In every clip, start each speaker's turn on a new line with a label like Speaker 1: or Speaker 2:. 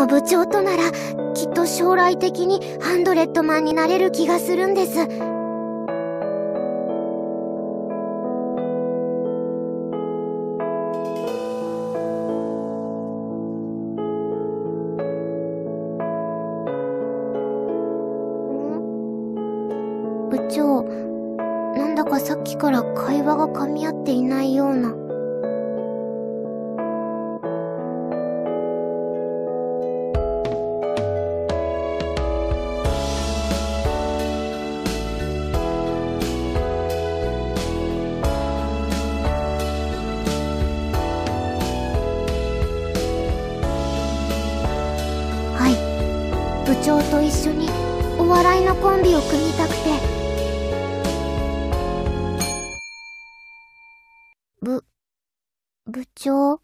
Speaker 1: の部長となら、きっと将来的にハンドレッドマンになれる気がするんです。部長、なんだかさっきから会話が噛み合っていないような。お笑いのコンビを組みたくて。部部長？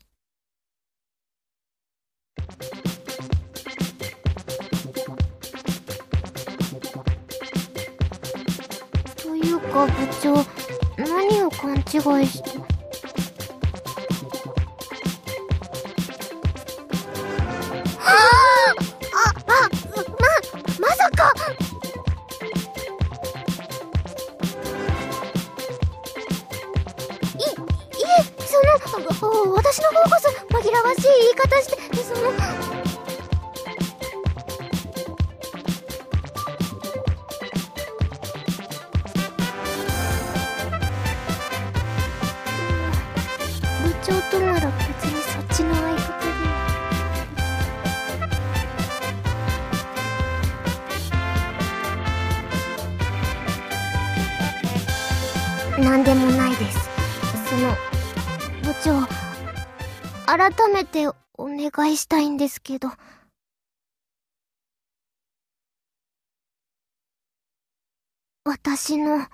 Speaker 1: というか部長何を勘違いして私の方こそ紛らわしい言い方してその部長となら別にそっちの相方で何でもないです。その長改めてお願いしたいんですけど。私の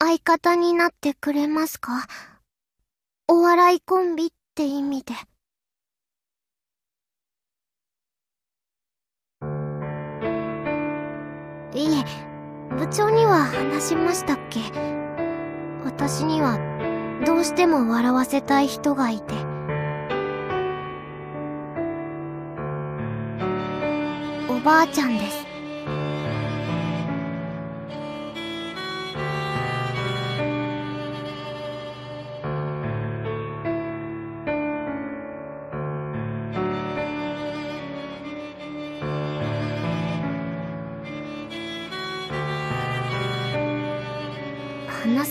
Speaker 1: 相方になってくれますか？お笑いコンビって意味で。いえ、部長には話しましたっけ？私にはどうしても笑わせたい人がいて。おばあちゃんです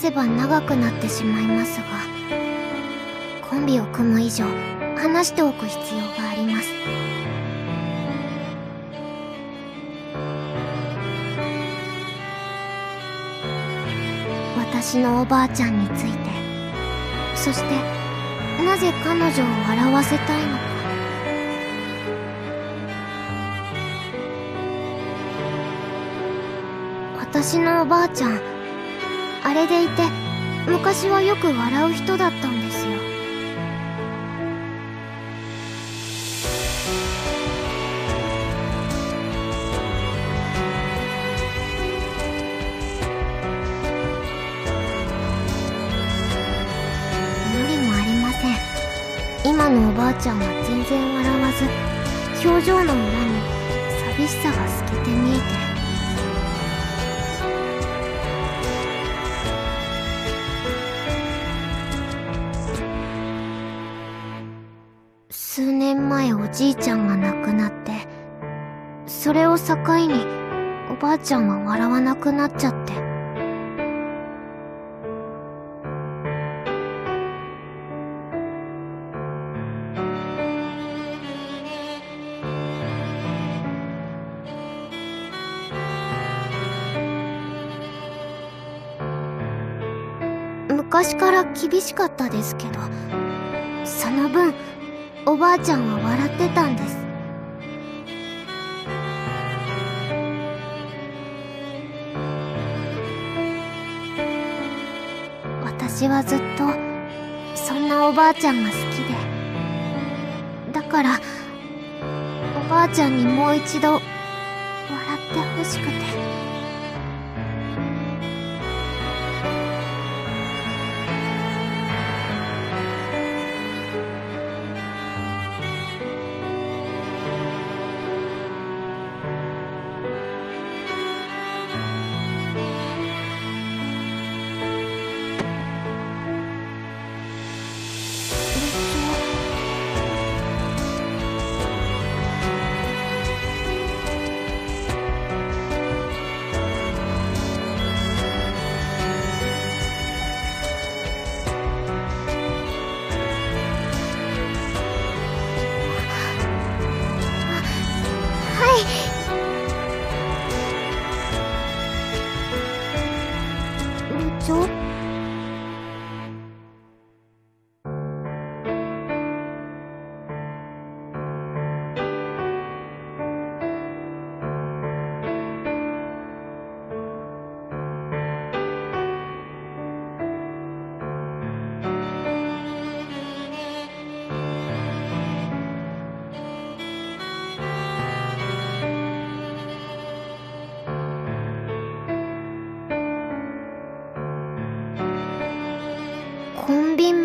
Speaker 1: せば長くなってしまいますがコンビを組む以上話しておく必要があります。私のおばあちゃんについてそしてなぜ彼女を笑わせたいのか。私のおばあちゃんあれでいて昔はよく笑う人だったんですよ。無理もありません。今のおばあちゃんは全然笑わず表情の裏に寂しさが透けて見えてじいちゃんが亡くなってそれを境におばあちゃんは笑わなくなっちゃって。昔から厳しかったですけどその分おばあちゃんは笑ってたんです私はずっとそんなおばあちゃんが好きでだからおばあちゃんにもう一度笑ってほしくて。chút.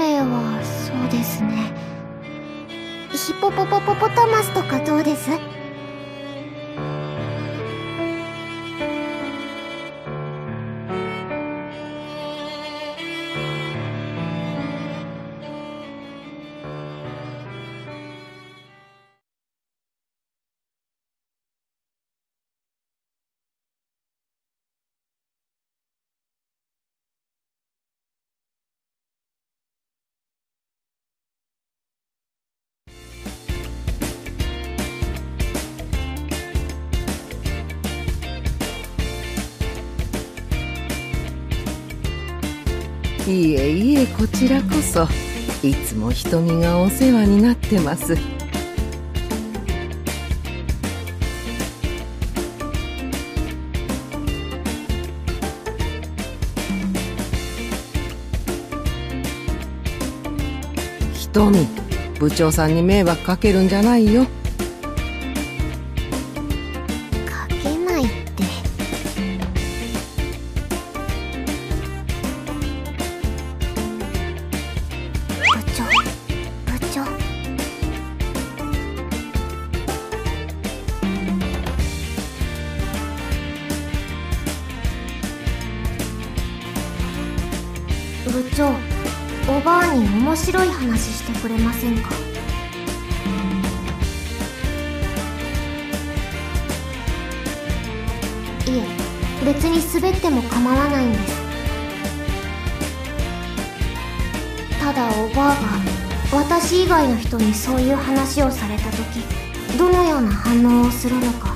Speaker 1: 名はそうですね。ヒポポポポポタマスとかどうです？
Speaker 2: いえいえこちらこそいつも瞳がお世話になってます。瞳部長さんに迷惑かけるんじゃないよ。
Speaker 1: おばあに面白い話してくれませんか？いえ別に滑っても構わないんです。ただおばあが私以外の人にそういう話をされた時どのような反応をするのか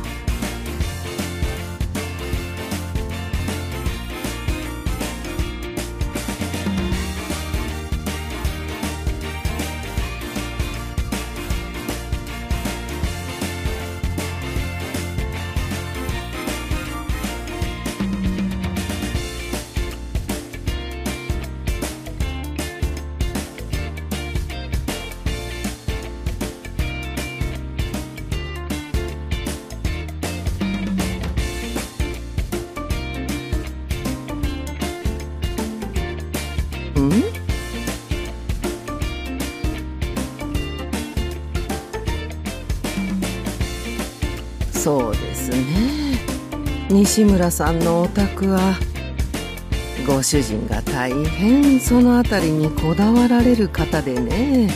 Speaker 2: 西村さんのお宅はご主人が大変そのあたりにこだわられる方でね。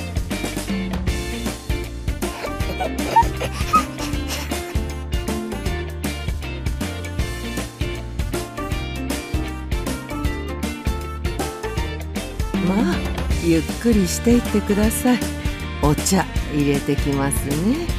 Speaker 2: まあゆっくりしていってください。お茶入れてきますね。